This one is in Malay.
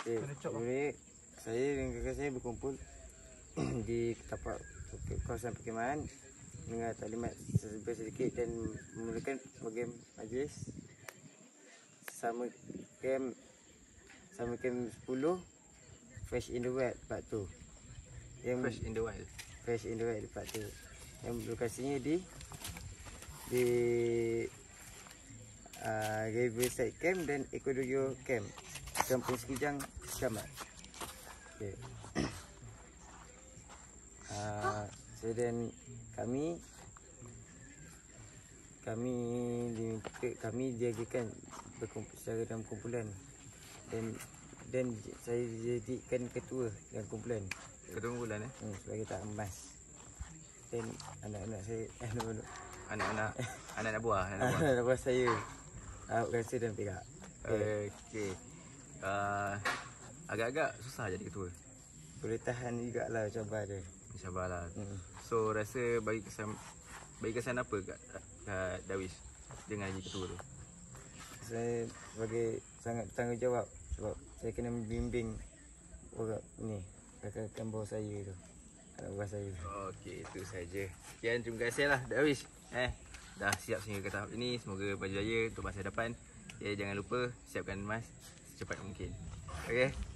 Okay, jadi saya dengan kakak saya berkumpul di tapak kawasan perkemahan dengan taklimat sedikit sedikit dan memulakan program majlis. Sama camp sama camp 10 fresh in the wild part tu yang Fresh in the wild. fresh in the wild part tu yang lokasinya di di uh, Riverside Camp dan Ecodoyo Camp Kampung Sekijang Camat okay. uh, so dan kami kami diminta kami diagakan berkumpul secara dalam kumpulan dan dan saya jadikan ketua dalam kumpulan Ketua bulan eh. hmm, sebagai tak emas dan anak-anak saya no. Anak-anak anak-anak buah, anak buah. anak buah saya Ahok rasa dan perak okay. Okey. Uh, agak-agak susah jadi ketua. boleh tahan jugalah cabar dia InsyaAllah. hmm. So rasa bagi kesan bagi kesan apa kat, kat Darwish dengan jadi ketua tu? saya sebagai sangat bertanggungjawab sebab saya kena membimbing orang ni rakan-rakan bawah saya tu anak buah saya Okey, itu saja. Sekian terima kasih lah Darwish. Eh, dah siap sehingga ke tahap ini. Semoga baju jaya untuk masa depan. Okay, jangan lupa siapkan emas secepat mungkin. Okey.